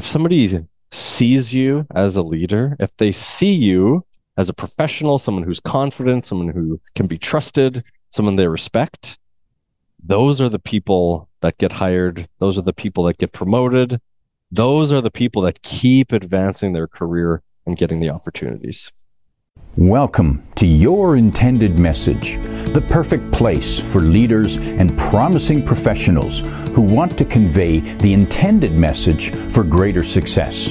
if somebody sees you as a leader, if they see you as a professional, someone who's confident, someone who can be trusted, someone they respect, those are the people that get hired. Those are the people that get promoted. Those are the people that keep advancing their career and getting the opportunities. Welcome to Your Intended Message, the perfect place for leaders and promising professionals who want to convey the intended message for greater success.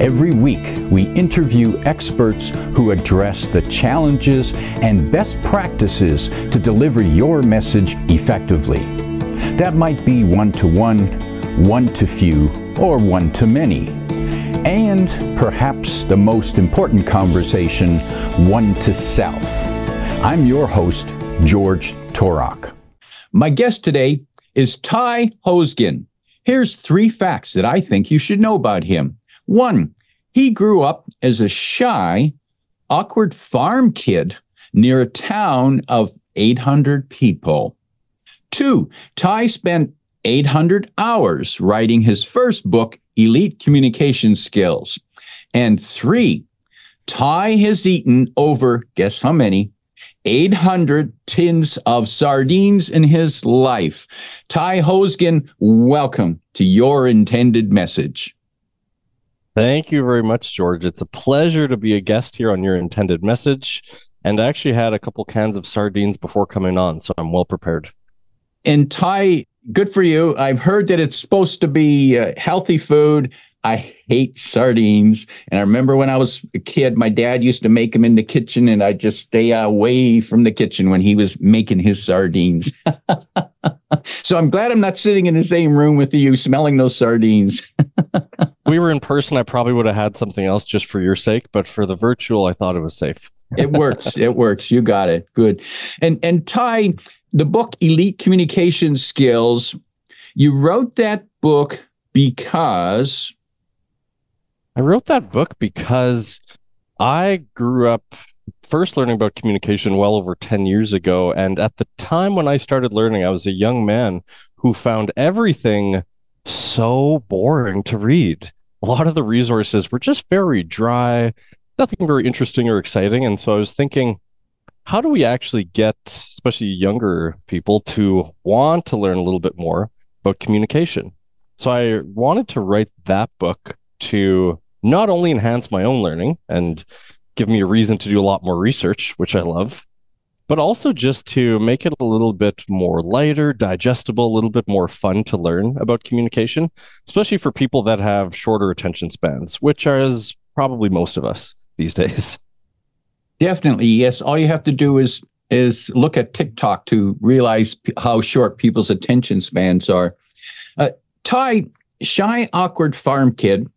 Every week, we interview experts who address the challenges and best practices to deliver your message effectively. That might be one to one, one to few, or one to many. And perhaps the most important conversation, one to self. I'm your host, George Torok. My guest today is Ty Hoesgen. Here's three facts that I think you should know about him. One, he grew up as a shy, awkward farm kid near a town of 800 people. Two, Ty spent 800 hours writing his first book, Elite Communication Skills. And three, Ty has eaten over, guess how many? 800 tins of sardines in his life. Ty Hoesgen, welcome to your intended message. Thank you very much, George. It's a pleasure to be a guest here on your intended message. And I actually had a couple cans of sardines before coming on, so I'm well prepared. And Ty, good for you. I've heard that it's supposed to be uh, healthy food. I hate sardines. And I remember when I was a kid, my dad used to make them in the kitchen, and I'd just stay away from the kitchen when he was making his sardines. so I'm glad I'm not sitting in the same room with you smelling those sardines. we were in person, I probably would have had something else just for your sake, but for the virtual, I thought it was safe. it works. It works. You got it. Good. And and Ty, the book Elite Communication Skills, you wrote that book because I wrote that book because I grew up first learning about communication well over 10 years ago. And at the time when I started learning, I was a young man who found everything so boring to read. A lot of the resources were just very dry, nothing very interesting or exciting. And so I was thinking, how do we actually get, especially younger people, to want to learn a little bit more about communication? So I wanted to write that book to not only enhance my own learning and give me a reason to do a lot more research, which I love, but also just to make it a little bit more lighter, digestible, a little bit more fun to learn about communication, especially for people that have shorter attention spans, which is probably most of us these days. Definitely, yes. All you have to do is is look at TikTok to realize how short people's attention spans are. Uh, Ty, shy, awkward farm kid,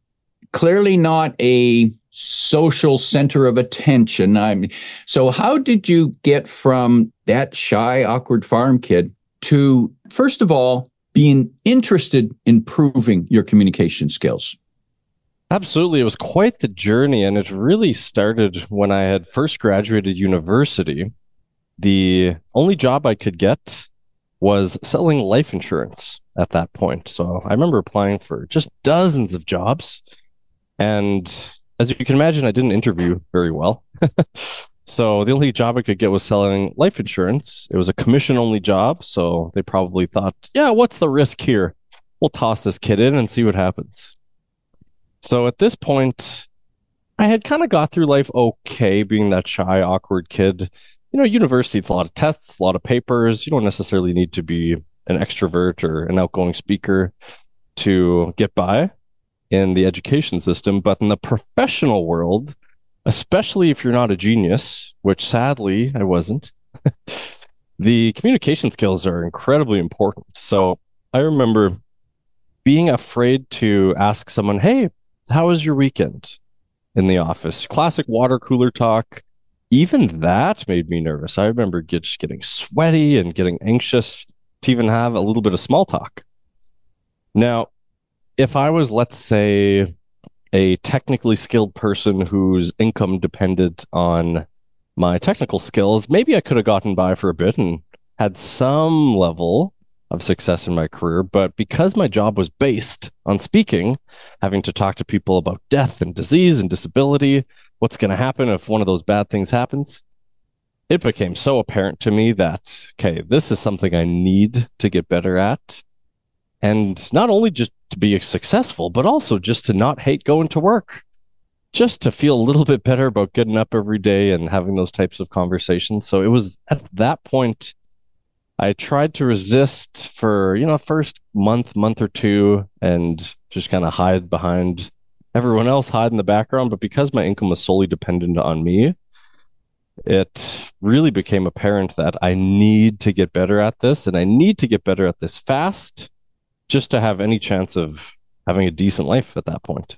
clearly not a social center of attention. I mean, so how did you get from that shy, awkward farm kid to, first of all, being interested in improving your communication skills? Absolutely. It was quite the journey. And it really started when I had first graduated university. The only job I could get was selling life insurance at that point. So I remember applying for just dozens of jobs. And as you can imagine, I didn't interview very well. so the only job I could get was selling life insurance. It was a commission only job. So they probably thought, yeah, what's the risk here? We'll toss this kid in and see what happens. So at this point, I had kind of got through life okay, being that shy, awkward kid. You know, university, it's a lot of tests, a lot of papers. You don't necessarily need to be an extrovert or an outgoing speaker to get by in the education system, but in the professional world, especially if you're not a genius, which sadly I wasn't, the communication skills are incredibly important. So I remember being afraid to ask someone, Hey, how was your weekend in the office? Classic water cooler talk. Even that made me nervous. I remember just getting sweaty and getting anxious to even have a little bit of small talk. Now, if I was, let's say, a technically skilled person whose income depended on my technical skills, maybe I could have gotten by for a bit and had some level of success in my career. But because my job was based on speaking, having to talk to people about death and disease and disability, what's going to happen if one of those bad things happens, it became so apparent to me that, okay, this is something I need to get better at. And not only just to be successful, but also just to not hate going to work, just to feel a little bit better about getting up every day and having those types of conversations. So it was at that point I tried to resist for, you know, first month, month or two and just kind of hide behind everyone else, hide in the background. But because my income was solely dependent on me, it really became apparent that I need to get better at this and I need to get better at this fast just to have any chance of having a decent life at that point.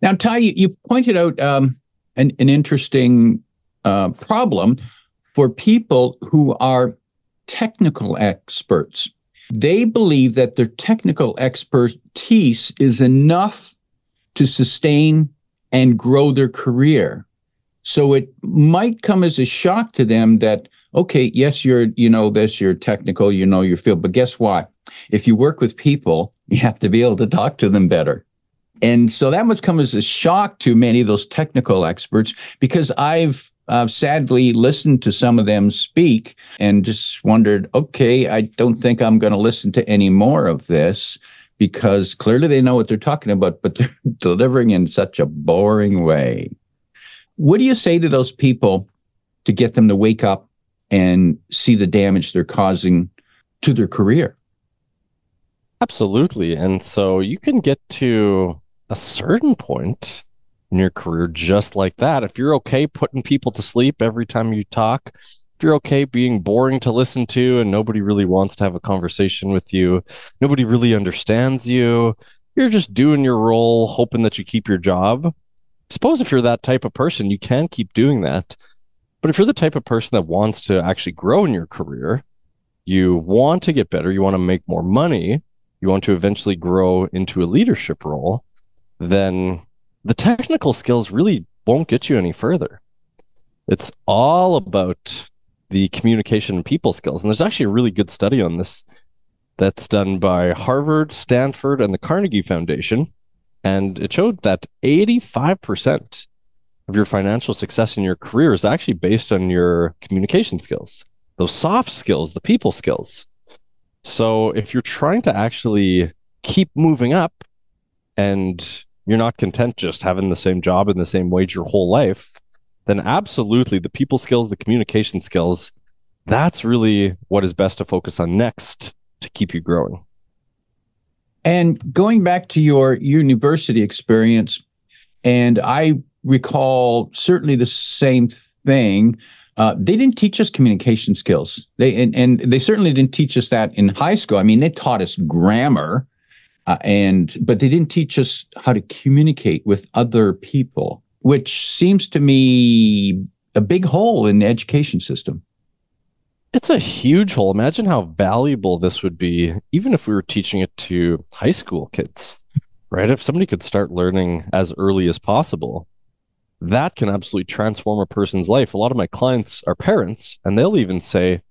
Now, Ty, you pointed out um, an, an interesting uh, problem for people who are technical experts. They believe that their technical expertise is enough to sustain and grow their career. So it might come as a shock to them that, okay, yes, you're, you know, this, you're technical, you know your field, but guess what? If you work with people, you have to be able to talk to them better. And so that must come as a shock to many of those technical experts because I've uh, sadly listened to some of them speak and just wondered, okay, I don't think I'm going to listen to any more of this because clearly they know what they're talking about, but they're delivering in such a boring way. What do you say to those people to get them to wake up and see the damage they're causing to their career? Absolutely. And so you can get to a certain point in your career just like that. If you're okay putting people to sleep every time you talk, if you're okay being boring to listen to and nobody really wants to have a conversation with you, nobody really understands you, you're just doing your role, hoping that you keep your job. Suppose if you're that type of person, you can keep doing that. But if you're the type of person that wants to actually grow in your career, you want to get better, you want to make more money, you want to eventually grow into a leadership role, then the technical skills really won't get you any further. It's all about the communication and people skills. And there's actually a really good study on this that's done by Harvard, Stanford, and the Carnegie Foundation. And it showed that 85% of your financial success in your career is actually based on your communication skills, those soft skills, the people skills. So if you're trying to actually keep moving up and you're not content just having the same job and the same wage your whole life, then absolutely the people skills, the communication skills, that's really what is best to focus on next to keep you growing. And going back to your university experience, and I recall certainly the same thing. Uh, they didn't teach us communication skills. They and, and they certainly didn't teach us that in high school. I mean, they taught us grammar, uh, and but they didn't teach us how to communicate with other people, which seems to me a big hole in the education system. It's a huge hole. Imagine how valuable this would be, even if we were teaching it to high school kids, right? If somebody could start learning as early as possible, that can absolutely transform a person's life. A lot of my clients are parents, and they'll even say,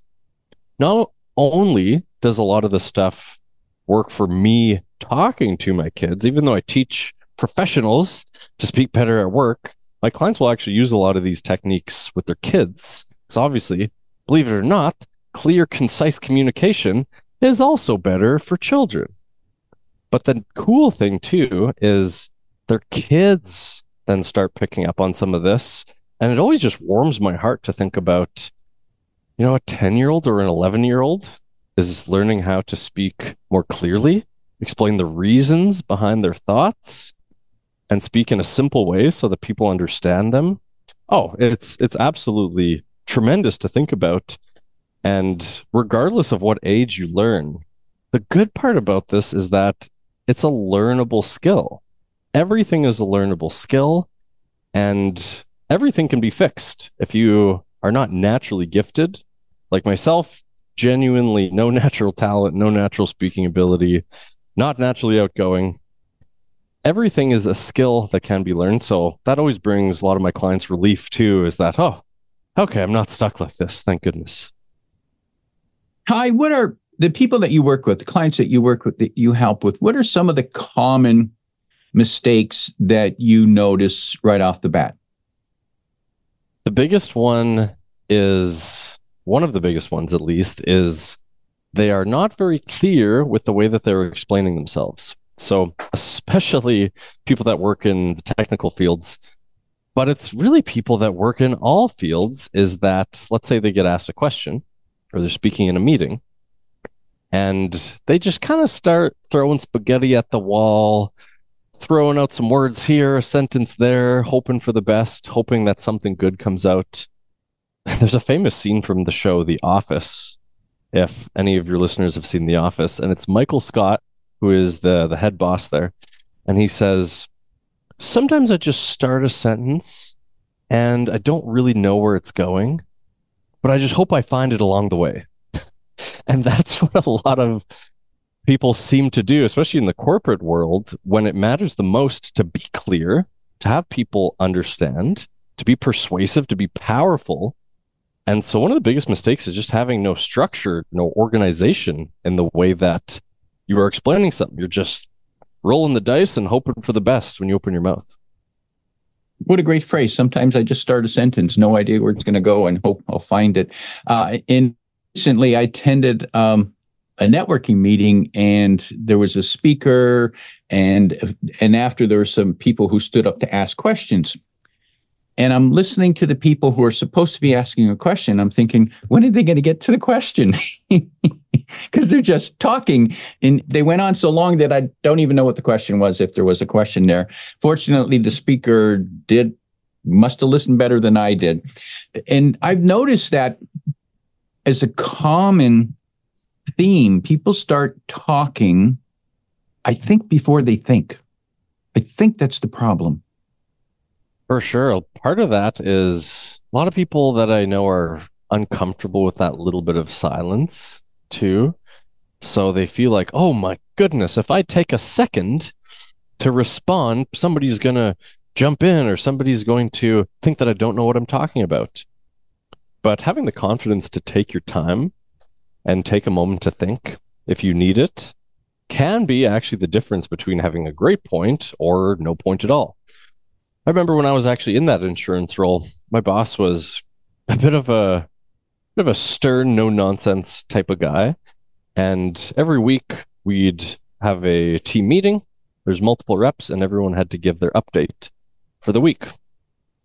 not only does a lot of the stuff work for me talking to my kids, even though I teach professionals to speak better at work, my clients will actually use a lot of these techniques with their kids. Because obviously, believe it or not, clear, concise communication is also better for children. But the cool thing too is their kids then start picking up on some of this. And it always just warms my heart to think about, you know, a 10 year old or an 11 year old is learning how to speak more clearly explain the reasons behind their thoughts and speak in a simple way so that people understand them. Oh it's it's absolutely tremendous to think about. And regardless of what age you learn the good part about this is that it's a learnable skill everything is a learnable skill and everything can be fixed if you are not naturally gifted like myself genuinely no natural talent no natural speaking ability not naturally outgoing. Everything is a skill that can be learned. So that always brings a lot of my clients relief too, is that, oh, okay, I'm not stuck like this. Thank goodness. Hi, what are the people that you work with, the clients that you work with, that you help with, what are some of the common mistakes that you notice right off the bat? The biggest one is one of the biggest ones, at least, is they are not very clear with the way that they're explaining themselves. So, especially people that work in the technical fields, but it's really people that work in all fields, is that let's say they get asked a question or they're speaking in a meeting and they just kind of start throwing spaghetti at the wall, throwing out some words here, a sentence there, hoping for the best, hoping that something good comes out. There's a famous scene from the show The Office, if any of your listeners have seen The Office, and it's Michael Scott, who is the, the head boss there. And he says, Sometimes I just start a sentence and I don't really know where it's going, but I just hope I find it along the way. and that's what a lot of people seem to do, especially in the corporate world, when it matters the most to be clear, to have people understand, to be persuasive, to be powerful. And so, one of the biggest mistakes is just having no structure, no organization in the way that you are explaining something. You're just rolling the dice and hoping for the best when you open your mouth. What a great phrase. Sometimes I just start a sentence, no idea where it's going to go, and hope I'll find it. Uh, in recently, I attended um, a networking meeting and there was a speaker and and after there were some people who stood up to ask questions. And i'm listening to the people who are supposed to be asking a question. I'm thinking when are they going to get to the question? Because they're just talking and they went on so long that i don't even know what the question was if there was a question there. Fortunately the speaker did must have listened better than i did. And i've noticed that as a common theme, people start talking, I think, before they think. I think that's the problem. For sure. Part of that is a lot of people that I know are uncomfortable with that little bit of silence too. So they feel like, oh my goodness, if I take a second to respond, somebody's going to jump in or somebody's going to think that I don't know what I'm talking about. But having the confidence to take your time and take a moment to think if you need it can be actually the difference between having a great point or no point at all. I remember when I was actually in that insurance role, my boss was a bit of a bit of a stern, no nonsense type of guy. And every week we'd have a team meeting. There's multiple reps, and everyone had to give their update for the week.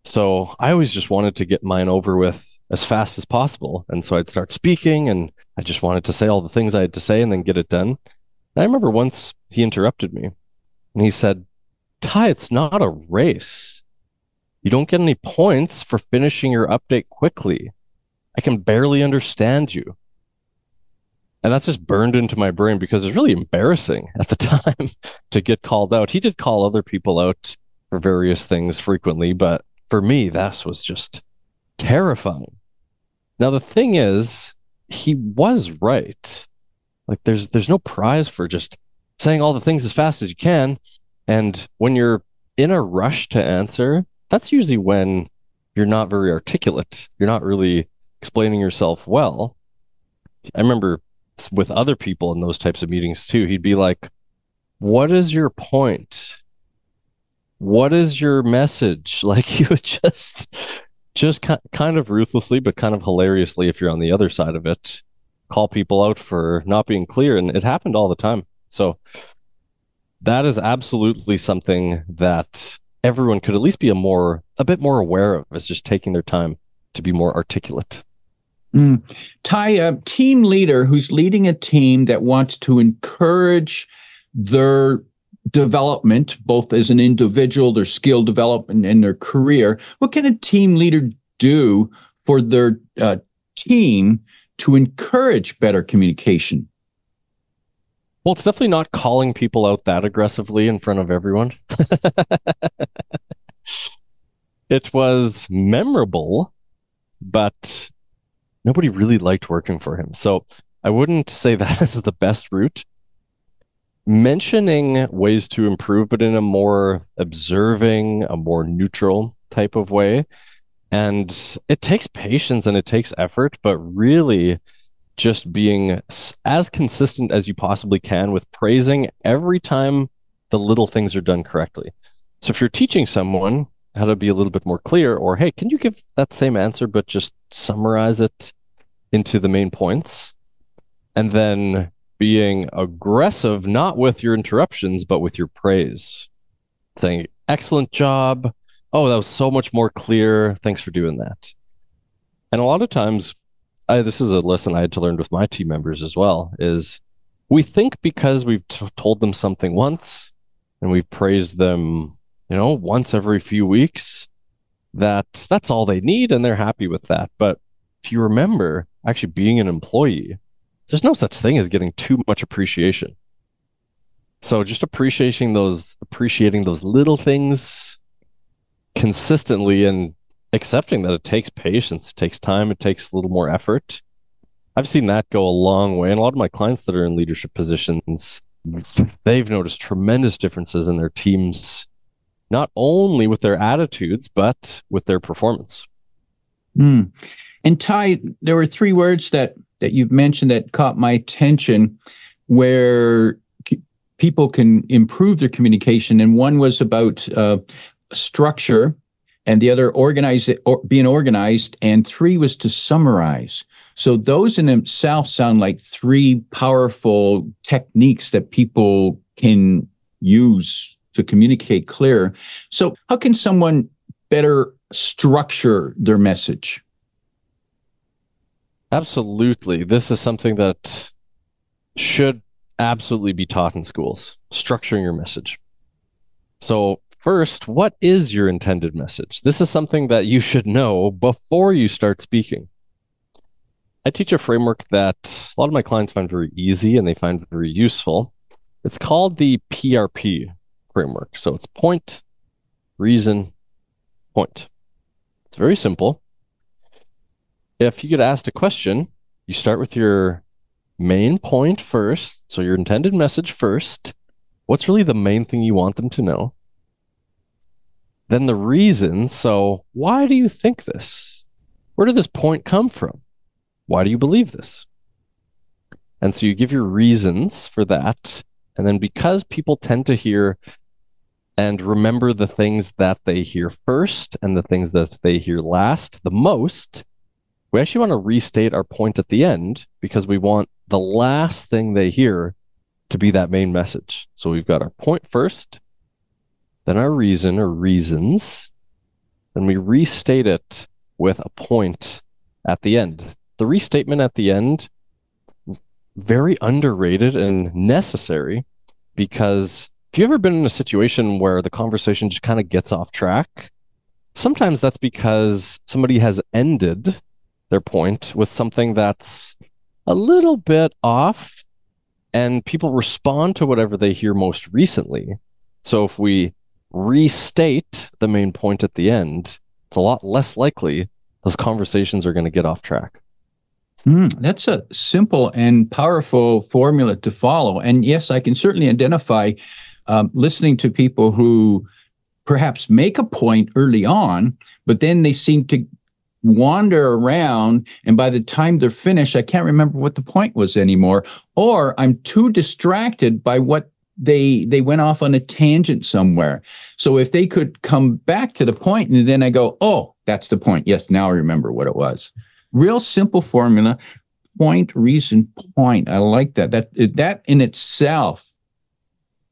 So I always just wanted to get mine over with as fast as possible. And so I'd start speaking and I just wanted to say all the things I had to say and then get it done. And I remember once he interrupted me and he said, Ty, it's not a race. You don't get any points for finishing your update quickly. I can barely understand you. And that's just burned into my brain because it's really embarrassing at the time to get called out. He did call other people out for various things frequently, but for me, that was just terrifying. Now the thing is, he was right. Like there's there's no prize for just saying all the things as fast as you can. And when you're in a rush to answer, that's usually when you're not very articulate. You're not really explaining yourself well. I remember with other people in those types of meetings too, he'd be like, What is your point? what is your message? Like you would just, just kind of ruthlessly, but kind of hilariously, if you're on the other side of it, call people out for not being clear. And it happened all the time. So that is absolutely something that everyone could at least be a more, a bit more aware of is just taking their time to be more articulate. Mm. Ty, a team leader who's leading a team that wants to encourage their development, both as an individual, their skill development, and their career. What can a team leader do for their uh, team to encourage better communication? Well, it's definitely not calling people out that aggressively in front of everyone. it was memorable, but nobody really liked working for him. So I wouldn't say that is the best route mentioning ways to improve, but in a more observing, a more neutral type of way. And it takes patience and it takes effort, but really, just being as consistent as you possibly can with praising every time the little things are done correctly. So if you're teaching someone how to be a little bit more clear, or hey, can you give that same answer, but just summarize it into the main points? And then being aggressive, not with your interruptions, but with your praise, saying, excellent job. Oh, that was so much more clear. Thanks for doing that. And a lot of times, I, this is a lesson I had to learn with my team members as well, is we think because we've t- told them something once and we've praised them, you know, once every few weeks, that that's all they need and they're happy with that. But if you remember, actually being an employee, there's no such thing as getting too much appreciation. So just appreciating those appreciating those little things consistently and accepting that it takes patience, it takes time, it takes a little more effort. I've seen that go a long way. And a lot of my clients that are in leadership positions, they've noticed tremendous differences in their teams, not only with their attitudes, but with their performance. Mm. And Ty, there were three words that that you've mentioned that caught my attention where c- people can improve their communication. And one was about uh, structure, and the other organize or being organized, and three was to summarize. So those in themselves sound like three powerful techniques that people can use to communicate clear. So how can someone better structure their message? Absolutely. This is something that should absolutely be taught in schools structuring your message. So, first, what is your intended message? This is something that you should know before you start speaking. I teach a framework that a lot of my clients find very easy and they find very useful. It's called the PRP framework. So, it's point, reason, point. It's very simple if you get asked a question, you start with your main point first. So your intended message first. What's really the main thing you want them to know? Then the reason. So why do you think this? Where did this point come from? Why do you believe this? And so you give your reasons for that. And then because people tend to hear and remember the things that they hear first and the things that they hear last the most, we actually want to restate our point at the end because we want the last thing they hear to be that main message. So we've got our point first, then our reason or reasons, then we restate it with a point at the end. The restatement at the end, very underrated and necessary because if you've ever been in a situation where the conversation just kind of gets off track, sometimes that's because somebody has ended their point with something that's a little bit off and people respond to whatever they hear most recently. So if we restate the main point at the end, it's a lot less likely those conversations are going to get off track. Mm, that's a simple and powerful formula to follow. And yes, I can certainly identify um, listening to people who perhaps make a point early on, but then they seem to wander around and by the time they're finished i can't remember what the point was anymore. Or i'm too distracted by what they they went off on a tangent somewhere. So if they could come back to the point and then i go oh that's the point. Yes now i remember what it was. Real simple formula. Point reason point. I like that. That that in itself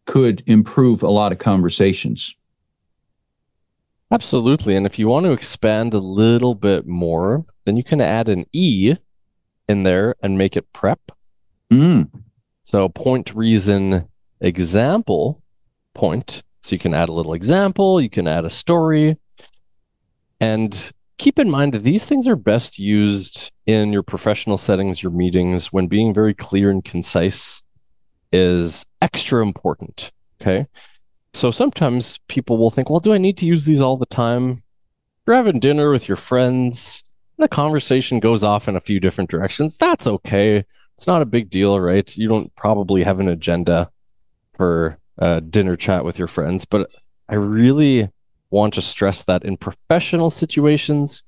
could improve a lot of conversations Absolutely. And if you want to expand a little bit more, then you can add an E in there and make it prep. Mm. So point, reason, example, point. So you can add a little example, you can add a story. And keep in mind, that these things are best used in your professional settings, your meetings, when being very clear and concise is extra important. Okay. So sometimes people will think, well, do I need to use these all the time? You're having dinner with your friends, and the conversation goes off in a few different directions. That's okay. It's not a big deal, right? You don't probably have an agenda for a dinner chat with your friends, but I really want to stress that in professional situations,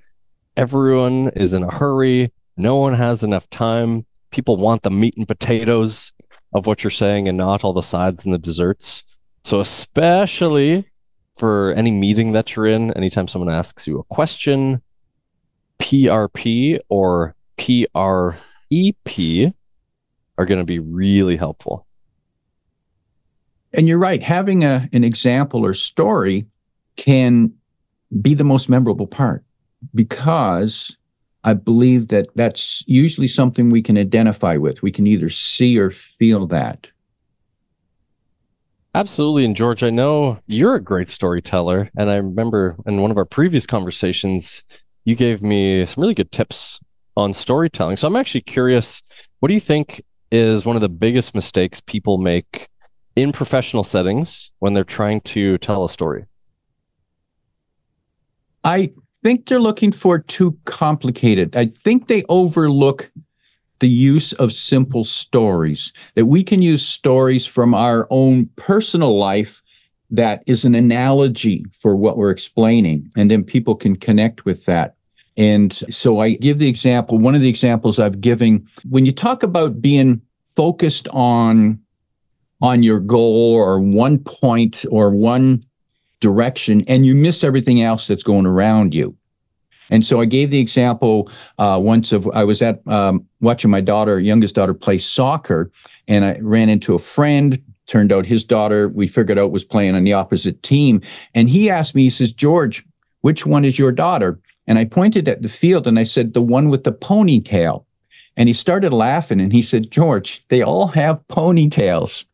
everyone is in a hurry. No one has enough time. people want the meat and potatoes of what you're saying and not all the sides and the desserts. So, especially for any meeting that you're in, anytime someone asks you a question, PRP or PREP are going to be really helpful. And you're right. Having a, an example or story can be the most memorable part because I believe that that's usually something we can identify with. We can either see or feel that. Absolutely. And George, I know you're a great storyteller. And I remember in one of our previous conversations, you gave me some really good tips on storytelling. So I'm actually curious what do you think is one of the biggest mistakes people make in professional settings when they're trying to tell a story? I think they're looking for too complicated. I think they overlook the use of simple stories, that we can use stories from our own personal life that is an analogy for what we're explaining. And then people can connect with that. And so I give the example, one of the examples I've given, when you talk about being focused on on your goal or one point or one direction and you miss everything else that's going around you. And so I gave the example uh, once of I was at um, watching my daughter, youngest daughter, play soccer, and I ran into a friend. Turned out his daughter, we figured out, was playing on the opposite team. And he asked me, he says, George, which one is your daughter? And I pointed at the field and I said, the one with the ponytail. And he started laughing and he said, George, they all have ponytails.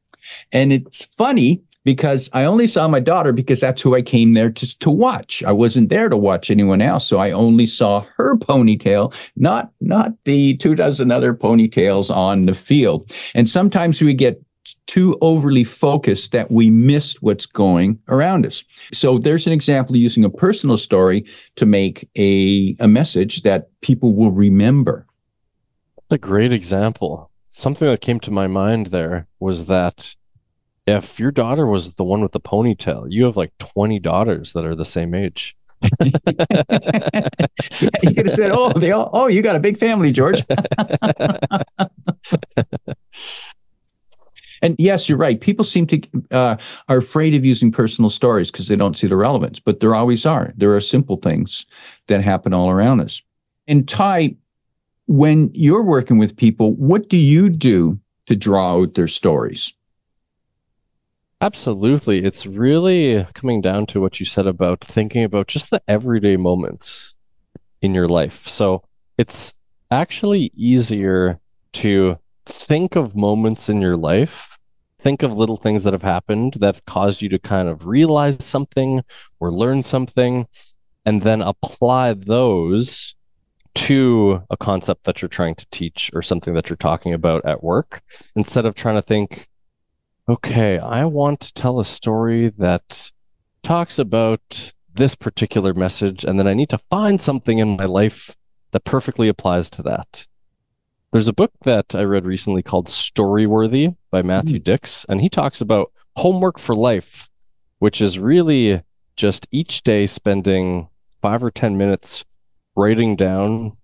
And it's funny because I only saw my daughter because that's who I came there to, to watch. I wasn't there to watch anyone else. So I only saw her ponytail, not, not the two dozen other ponytails on the field. And sometimes we get too overly focused that we missed what's going around us. So there's an example using a personal story to make a, a message that people will remember. That's a great example. Something that came to my mind there was that if your daughter was the one with the ponytail, you have like 20 daughters that are the same age. you could have said, "Oh, they all, oh, you got a big family, George." and yes, you're right. People seem to uh, are afraid of using personal stories because they don't see the relevance, but there always are. There are simple things that happen all around us. And Ty, when you're working with people, what do you do to draw out their stories? Absolutely. It's really coming down to what you said about thinking about just the everyday moments in your life. So it's actually easier to think of moments in your life, think of little things that have happened that's caused you to kind of realize something or learn something, and then apply those to a concept that you're trying to teach or something that you're talking about at work instead of trying to think okay, I want to tell a story that talks about this particular message, and then I need to find something in my life that perfectly applies to that. There's a book that I read recently called Storyworthy by Matthew mm. Dicks, and he talks about homework for life, which is really just each day spending five or 10 minutes writing down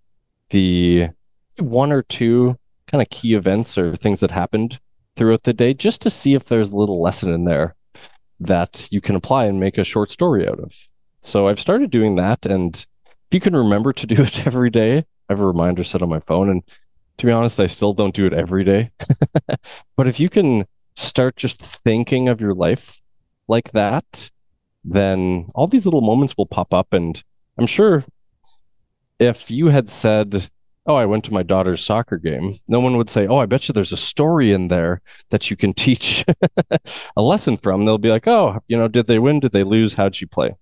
the one or two kind of key events or things that happened throughout the day just to see if there's a little lesson in there that you can apply and make a short story out of. So I've started doing that. And if you can remember to do it every day, I have a reminder set on my phone. And to be honest, I still don't do it every day. but if you can start just thinking of your life like that, then all these little moments will pop up. And I'm sure if you had said, oh, I went to my daughter's soccer game, no one would say, oh, I bet you there's a story in there that you can teach a lesson from. They'll be like, oh, you know, did they win? Did they lose? How'd you play?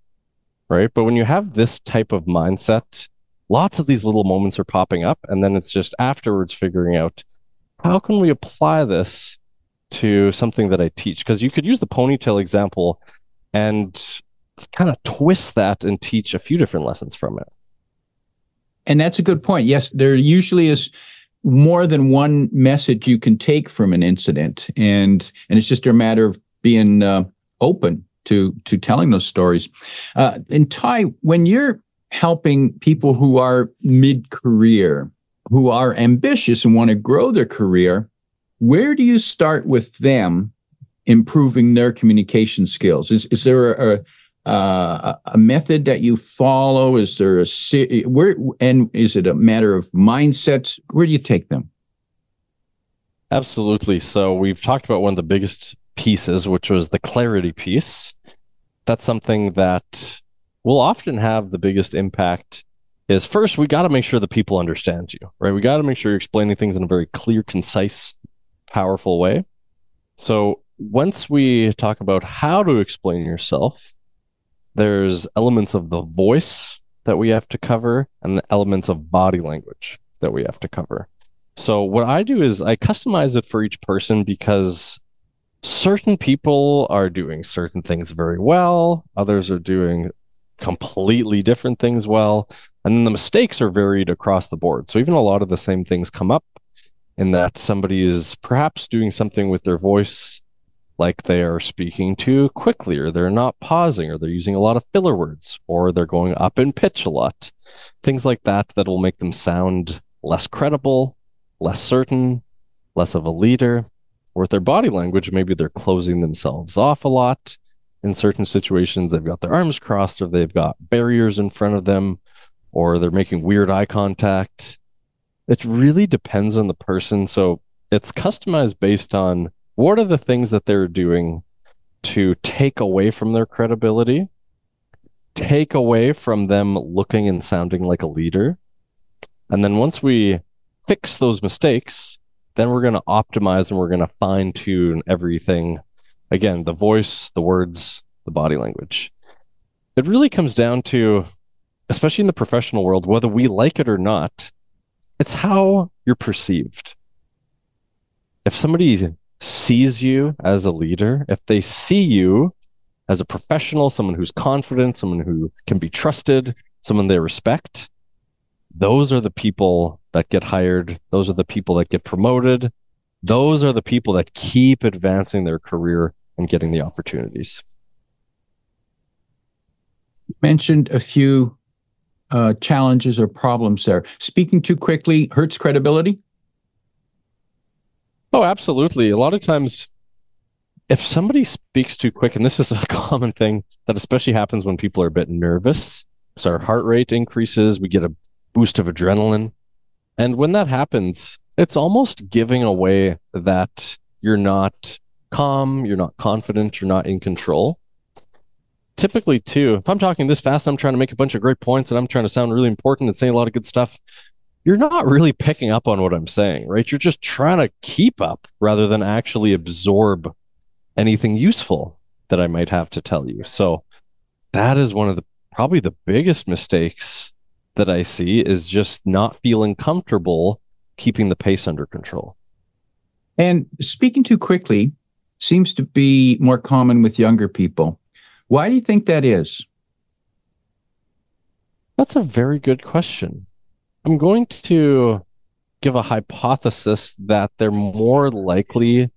Right. But when you have this type of mindset, lots of these little moments are popping up. And then it's just afterwards figuring out how can we apply this to something that I teach? Because you could use the ponytail example and kind of twist that and teach a few different lessons from it. And that's a good point. Yes, there usually is more than one message you can take from an incident, and and it's just a matter of being uh, open to to telling those stories. Uh, and Ty, when you're helping people who are mid career who are ambitious and want to grow their career, where do you start with them improving their communication skills? Is is there a, a, Uh, a method that you follow? Is there a where and is it a matter of mindsets? Where do you take them? Absolutely. So we've talked about one of the biggest pieces, which was the clarity piece. That's something that will often have the biggest impact is first we got to make sure that people understand you right we got to make sure you're explaining things in a very clear concise powerful way so once we talk about how to explain yourself there's elements of the voice that we have to cover and the elements of body language that we have to cover so what i do is i customize it for each person because certain people are doing certain things very well others are doing completely different things well. And then the mistakes are varied across the board. So even a lot of the same things come up in that somebody is perhaps doing something with their voice like they are speaking too quickly or they're not pausing or they're using a lot of filler words or they're going up in pitch a lot. Things like that that will make them sound less credible, less certain, less of a leader. Or with their body language, maybe they're closing themselves off a lot in certain situations they've got their arms crossed or they've got barriers in front of them or they're making weird eye contact it really depends on the person so it's customized based on what are the things that they're doing to take away from their credibility take away from them looking and sounding like a leader and then once we fix those mistakes then we're going to optimize and we're going to fine tune everything again, the voice, the words, the body language. It really comes down to, especially in the professional world, whether we like it or not, it's how you're perceived. If somebody sees you as a leader, if they see you as a professional, someone who's confident, someone who can be trusted, someone they respect, those are the people that get hired. Those are the people that get promoted. Those are the people that keep advancing their career and getting the opportunities. Mentioned a few uh, challenges or problems there. Speaking too quickly hurts credibility? Oh, absolutely. A lot of times, if somebody speaks too quick, and this is a common thing that especially happens when people are a bit nervous, so our heart rate increases, we get a boost of adrenaline. And when that happens, it's almost giving away that you're not calm, you're not confident, you're not in control. Typically, too, if I'm talking this fast, I'm trying to make a bunch of great points and I'm trying to sound really important and saying a lot of good stuff. You're not really picking up on what I'm saying, right? You're just trying to keep up rather than actually absorb anything useful that I might have to tell you. So that is one of the probably the biggest mistakes that I see is just not feeling comfortable keeping the pace under control. And speaking too quickly seems to be more common with younger people. Why do you think that is? That's a very good question. I'm going to give a hypothesis that they're more likely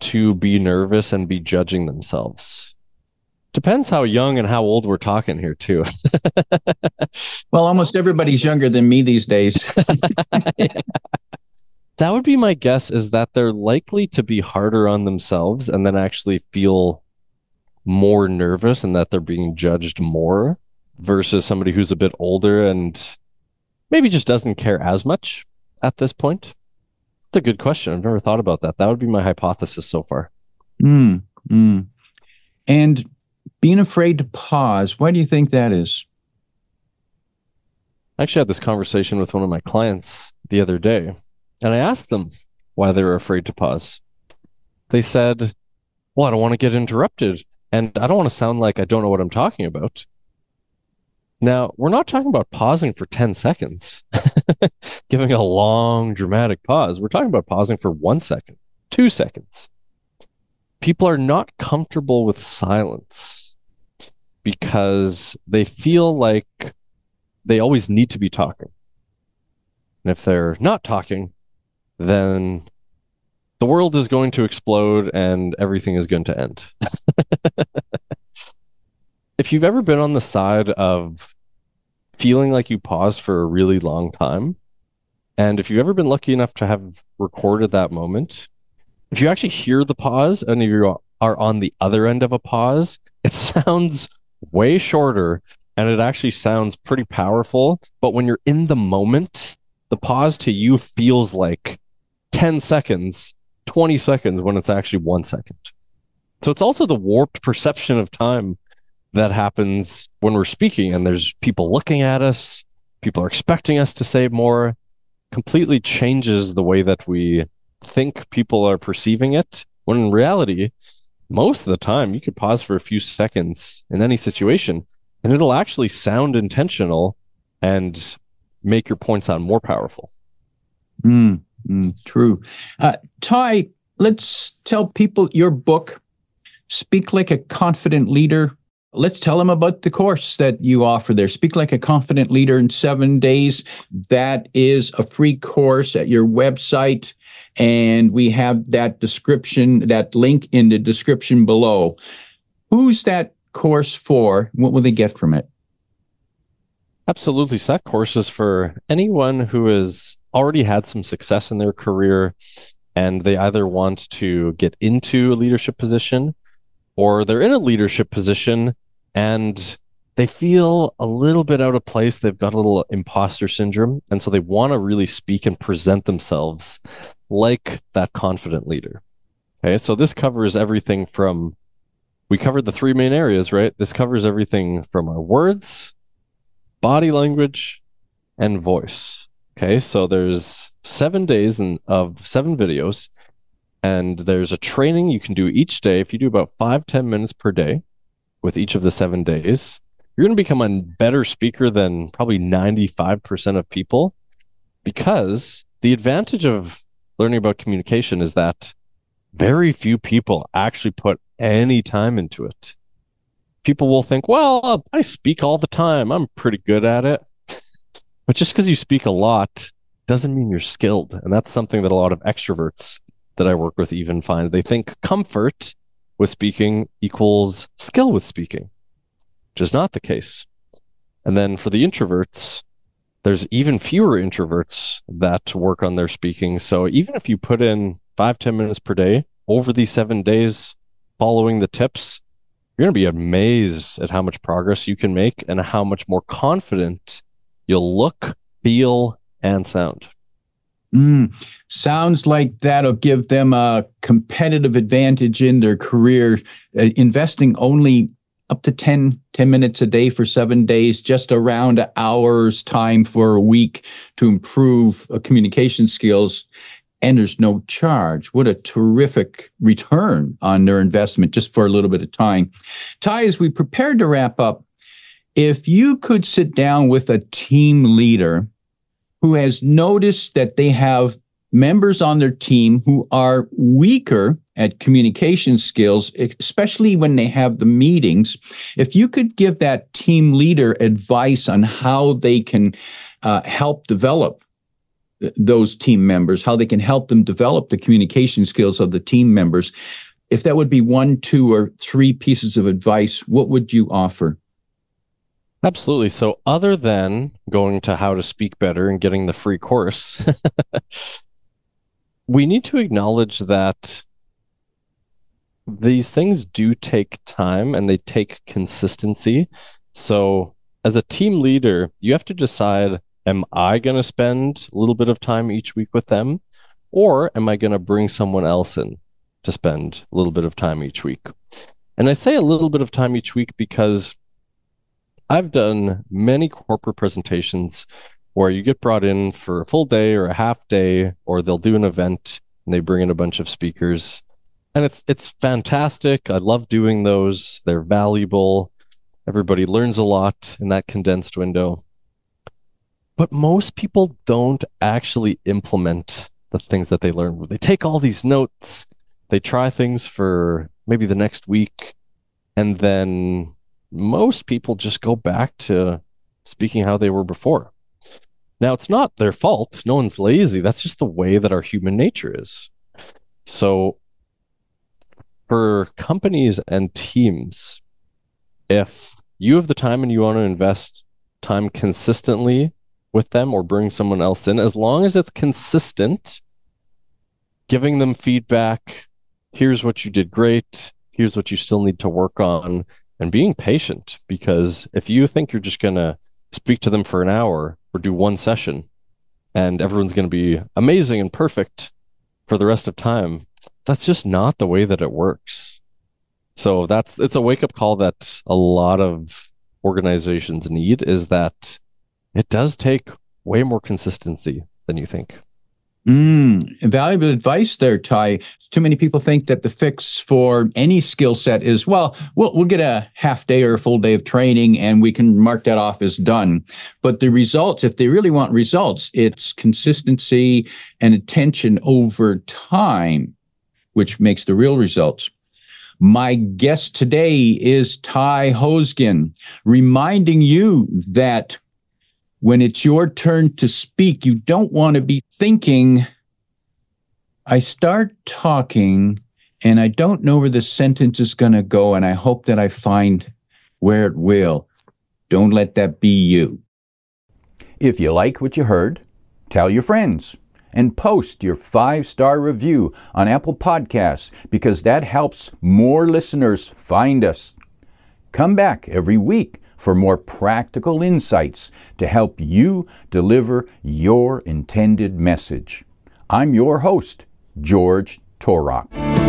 to be nervous and be judging themselves. Depends how young and how old we're talking here, too. well, almost everybody's younger than me these days. that would be my guess is that they're likely to be harder on themselves and then actually feel more nervous and that they're being judged more versus somebody who's a bit older and maybe just doesn't care as much at this point? That's a good question. I've never thought about that. That would be my hypothesis so far. Mm, mm. And being afraid to pause, why do you think that is? I actually had this conversation with one of my clients the other day. And I asked them why they were afraid to pause. They said, Well, I don't want to get interrupted. And I don't want to sound like I don't know what I'm talking about. Now, we're not talking about pausing for 10 seconds, giving a long, dramatic pause. We're talking about pausing for one second, two seconds. People are not comfortable with silence because they feel like they always need to be talking. And if they're not talking, then the world is going to explode and everything is going to end. if you've ever been on the side of feeling like you paused for a really long time, And if you've ever been lucky enough to have recorded that moment, if you actually hear the pause and you are on the other end of a pause, it sounds way shorter and it actually sounds pretty powerful. But when you're in the moment, the pause to you feels like 10 seconds, 20 seconds when it's actually one second. So it's also the warped perception of time that happens when we're speaking and there's people looking at us, people are expecting us to say more, completely changes the way that we think people are perceiving it. When in reality, most of the time you could pause for a few seconds in any situation and it'll actually sound intentional and make your point sound more powerful. Mm, mm, true. Uh, Ty, let's tell people your book, Speak Like a Confident Leader. Let's tell them about the course that you offer there. Speak Like a Confident Leader in seven days. That is a free course at your website. And we have that description, that link in the description below. Who's that course for? What will they get from it? Absolutely. So that course is for anyone who has already had some success in their career and they either want to get into a leadership position or they're in a leadership position and they feel a little bit out of place. They've got a little imposter syndrome. And so they want to really speak and present themselves like that confident leader. Okay. So this covers everything from we covered the three main areas, right? This covers everything from our words, body language, and voice. Okay, so there's seven days in, of seven videos, and there's a training you can do each day. If you do about five ten minutes per day with each of the seven days, you're going to become a better speaker than probably 95% of people because the advantage of learning about communication is that very few people actually put any time into it. People will think, well, I speak all the time. I'm pretty good at it. But just because you speak a lot doesn't mean you're skilled. And that's something that a lot of extroverts that I work with even find. They think comfort with speaking equals skill with speaking, which is not the case. And then for the introverts, there's even fewer introverts that work on their speaking. So even if you put in five ten minutes per day over these seven days, following the tips, you're going to be amazed at how much progress you can make and how much more confident you'll look, feel, and sound. Mm, sounds like that'll give them a competitive advantage in their career. Uh, investing only up to 10, 10 minutes a day for seven days, just around an hour's time for a week to improve uh, communication skills and there's no charge. What a terrific return on their investment just for a little bit of time. Ty, as we prepare to wrap up, if you could sit down with a team leader who has noticed that they have members on their team who are weaker at communication skills, especially when they have the meetings, if you could give that team leader advice on how they can uh, help develop those team members, how they can help them develop the communication skills of the team members. If that would be one, two, or three pieces of advice, what would you offer? Absolutely. So, other than going to how to speak better and getting the free course, we need to acknowledge that these things do take time and they take consistency. So, as a team leader, you have to decide am I going to spend a little bit of time each week with them? Or am I going to bring someone else in to spend a little bit of time each week? And I say a little bit of time each week because I've done many corporate presentations where you get brought in for a full day or a half day, or they'll do an event and they bring in a bunch of speakers. And it's it's fantastic. I love doing those. They're valuable. Everybody learns a lot in that condensed window. But most people don't actually implement the things that they learn. They take all these notes, they try things for maybe the next week, and then most people just go back to speaking how they were before. Now, it's not their fault. No one's lazy. That's just the way that our human nature is. So, for companies and teams, if you have the time and you want to invest time consistently with them or bring someone else in, as long as it's consistent, giving them feedback. Here's what you did great. Here's what you still need to work on, and being patient. Because if you think you're just going to speak to them for an hour or do one session and everyone's going to be amazing and perfect for the rest of time, that's just not the way that it works. So that's it's a wake up call that a lot of organizations need is that it does take way more consistency than you think. Mm, valuable advice there, Ty. Too many people think that the fix for any skill set is well, well, we'll get a half day or a full day of training and we can mark that off as done. But the results, if they really want results, it's consistency and attention over time, which makes the real results. My guest today is Ty Hoesgen, reminding you that when it's your turn to speak, you don't want to be thinking, I start talking and I don't know where the sentence is going to go, and I hope that I find where it will. Don't let that be you. If you like what you heard, tell your friends and post your five star review on Apple Podcasts because that helps more listeners find us. Come back every week for more practical insights to help you deliver your intended message. I'm your host, George Torok.